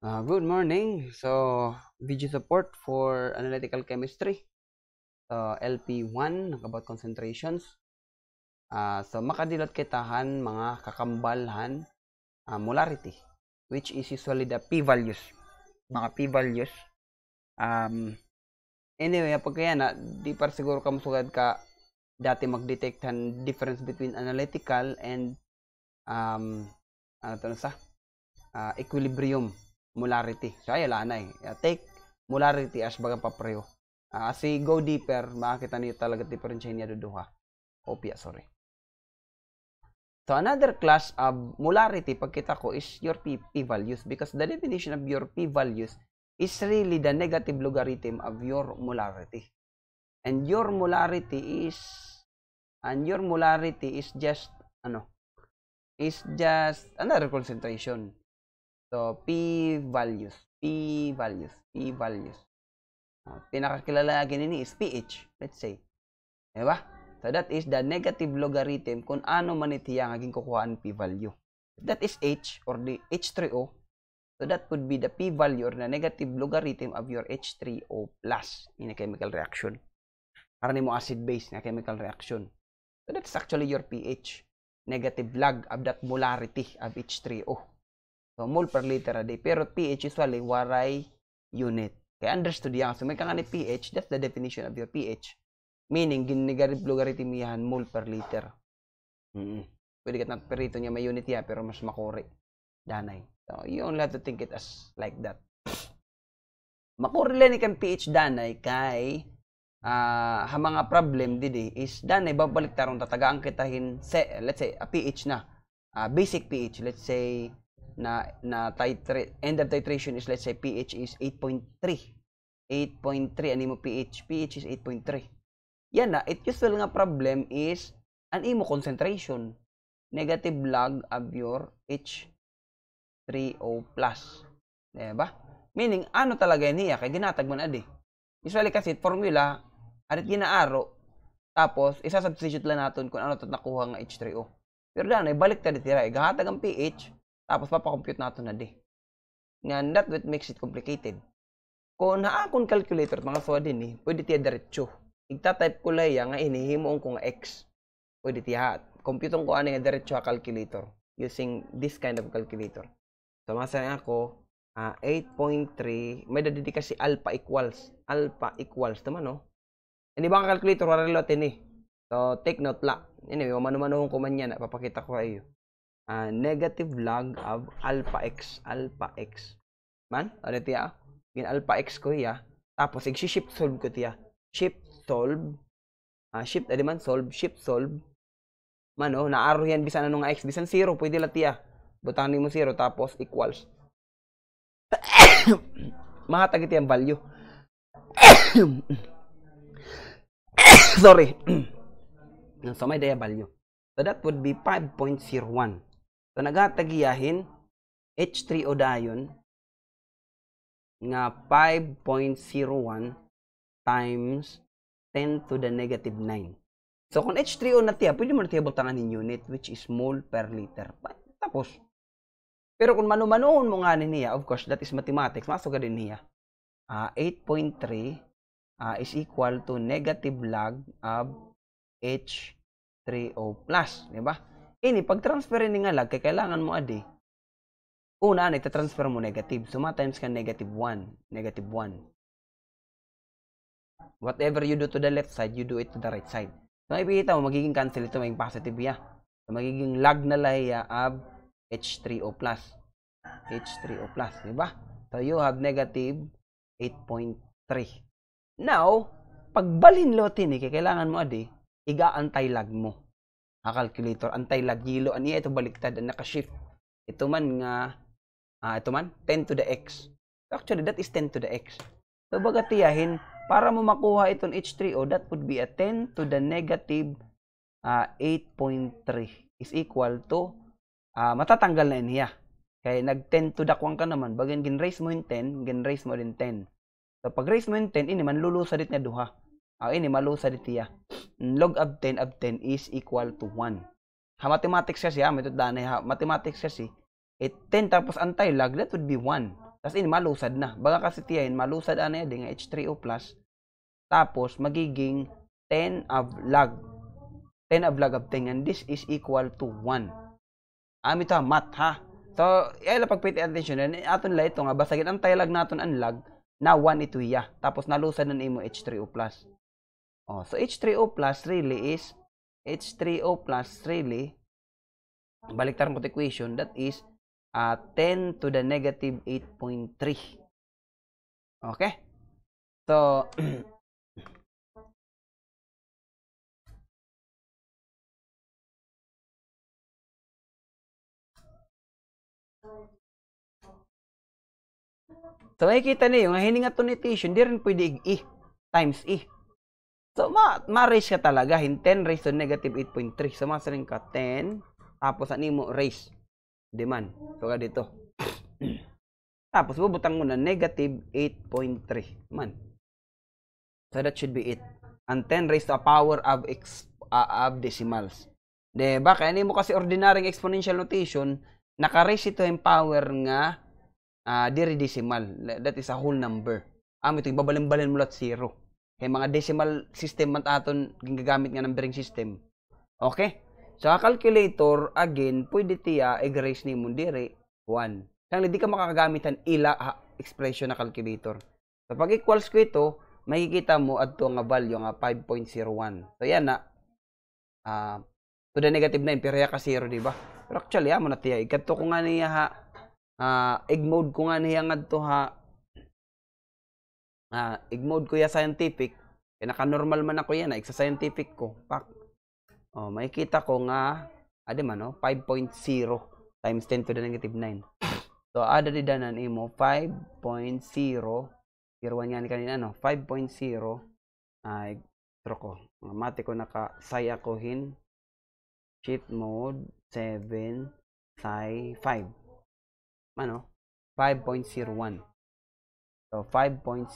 Uh, good morning. So, video support for analytical chemistry. So, LP1, about concentrations. Uh, so, makadilot kitahan mga kakambalhan uh, molarity, which is usually the p-values. Mga p-values. Um, anyway, pag kaya na, di par siguro ka masugad ka dati mag-detectan difference between analytical and um, ano to na sa? Uh, equilibrium molarity. So, ay, wala eh. Take molarity as bagang papreho. Uh, as we go deeper, makakita niyo talaga differentiate niya duduha. Opia, sorry. So, another class of molarity, pagkita ko, is your p-values because the definition of your p-values is really the negative logarithm of your molarity. And your molarity is, and your molarity is just, ano, is just another concentration. So, P values. P values. P values. Uh, pinakakilala lagi nini is pH. Let's say. Diba? So, that is the negative logarithm kung ano man itiya nga kukuhaan P value. That is H or the H3O. So, that would be the P value or the negative logarithm of your H3O plus in a chemical reaction. Para mo acid base na chemical reaction. So, that's actually your pH. Negative log of that molarity of H3O. So, mole per liter a day. Pero pH usually waray unit. Kaya understood yan. So, may kang ni pH, that's the definition of your pH. Meaning, ginigarib logarithm yan, mole per liter. Mm -hmm. Pwede ka nat perito niya may unit yan, pero mas makuri. Danay. So, you only have to think it as like that. Makuri lang kang pH danay kay uh, ha mga problem didi is danay babalik tarong tatagaan kitahin se, let's say a pH na. Uh, basic pH, let's say na na titrate end of titration is let's say pH is 8.3 8.3 ani mo pH pH is 8.3 yan na it usual nga problem is an imo concentration negative log of your H3O plus. Diba? Meaning ano talaga niya? Kay ginatag man adi usually kasi formula arit ginaaro tapos isa-substitute lang naton kung ano tat nakuha nga H3O pero danay balik ta ditira igahatag ang pH tapos papakompute nato na di. Nga that what makes it complicated. Kung naa akong calculator mga suwa din eh, pwede tiya diretso. Igta-type ko lang nga inihimoon ko x. Pwede tiya. Compute ko ano nga diretso ha calculator using this kind of calculator. So masaya ako uh, 8.3 may dadidi kasi alpha equals alpha equals tama no? Hindi ba ang calculator wala relotin eh. So take note la. Anyway, mano-mano ko man yan, papakita ko kayo uh, negative log of alpha x alpha x. Man ano tiya gin alpha x ko ya tapos ig shift solve ko tiya shift solve. Uh, shift adi man solve shift solve. Man oh naaro yan bisan ano nga x? Bisan 0 pwede la tiya butahan mo 0 tapos equals. Mahatag iti ang value. Sorry. So may daya value. So that would be 5.01 So nagatagiyahin H3O dayon nga 5.01 times 10 to the negative 9. So kung H3O na tiya, pwede mo na tiya butangan in unit which is mole per liter. Tapos, pero kung manumanoon mo nga niya, of course, that is mathematics, masok din niya. Uh, 8.3 uh, is equal to negative log of H3O plus. Di ba? Ini, pag transfer ni nga lag, kay kailangan mo adi. Una, nagta-transfer mo negative. So, times ka negative 1. Negative 1. Whatever you do to the left side, you do it to the right side. So, ipikita mo, magiging cancel ito, magiging positive ya. So, magiging lag na lahiya of H3O+. H3O+. Diba? So, you have negative 8.3. Now, pagbalhin lotin, eh, kailangan mo adi, iga-antay-lag mo a calculator antay lagilo ani ito baliktad ang naka-shift. Ito man nga uh, ito man 10 to the x. Actually that is 10 to the x. So baga tiyahin para mo makuha itong h3o that would be a 10 to the negative uh, ah, 8.3 is equal to uh, matatanggal na niya. Kaya nag 10 to the kwang ka naman. Bagay gin raise mo yung 10 gin raise mo din 10 so pag raise mo yung 10 ini man lulusa dit na duha uh, ini malusa dit tiya log of 10 of 10 is equal to 1. Ha, mathematics kasi ha, method danay ha, mathematics kasi, it 10 tapos antay log, that would be 1. Tas ini malusad na. Baga kasi tiyahin, malusad ana yun nga H3O+. Tapos, magiging 10 of log. 10 of log of 10. And this is equal to 1. Ami to, mat ha. So, ay pag pay attention, aton la ito nga, basta ang tayalag naton ang log, na 1 ito iya. Tapos, nalusad na imo H3O+. Oh, so H3O plus really is H3O plus really baliktaran ko equation that is uh, 10 to the negative 8.3. Okay? So, So, makikita niyo, nga hininga to notation, di rin pwede i times e. So, ma, ma-raise ka talaga, 10 raised to negative 8.3. So, masaring ka 10, tapos ano mo raise demand. So, ka dito. Tapos, bubutang mo na negative 8.3 man. So, that should be it. And 10 raised to a power of, ex, uh, of decimals. De, ba? Kaya mo kasi ordinary exponential notation, naka-raise ito yung power nga uh, diri decimal. That is a whole number. Amo ito, babalin-balin mo lahat zero. Kaya mga decimal system man aton ginagamit nga numbering system. Okay? Sa calculator, again, pwede tiya i-raise ni mo dire 1. Kaya hindi ka makakagamit ang ila ha, expression na calculator. So, pag equals ko ito, makikita mo adto nga value nga 5.01. So, yan na. Uh, to the negative 9, pero ka 0, di ba? Pero actually, amo na tiya. Ikato ko nga niya ha, uh, egg mode ko nga niya nga to ha, uh, egg mode ko ya scientific. Kaya naka-normal man ako yan, sa scientific ko. Pak, Oh, makikita ko nga, adi man, no? 5.0 times 10 to the negative 9. So, ada di danan imo 5.0 0 nga ni kanina, no? 5.0 ay, tro ko. Mati ko naka-say ako hin. Cheat mode 7 psi 5. Ano? 5.01. So, 5.01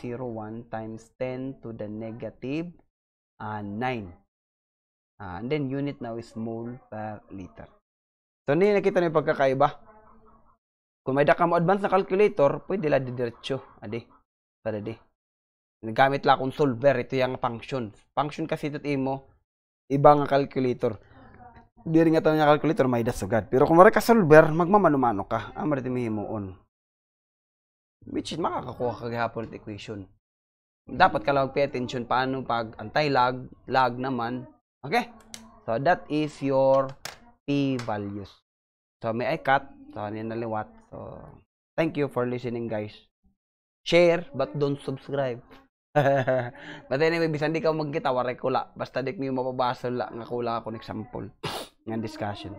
times 10 to the negative uh, 9. Uh, and then unit now is mole per liter. So, hindi nakita niyo pagkakaiba. Kung may daka mo advance na calculator, pwede la didiretso. Adi. Tada di. Nagamit la akong solver. Ito yung function. Function kasi ito imo. Iba nga calculator. Di rin nga nga calculator, may dasugad. Pero kung ka solver, magmamano-mano ka. Ah, marito mo on. Which is makakakuha ka gahapon at equation. Dapat ka lang attention paano pag anti-lag, lag naman, Okay? So, that is your P values. So, may I cut. So, ano naliwat. So, thank you for listening, guys. Share, but don't subscribe. but anyway, bisan di ka magkita, waray kula. Basta di mo mapabasa la, nga kula ako ng example ng discussion.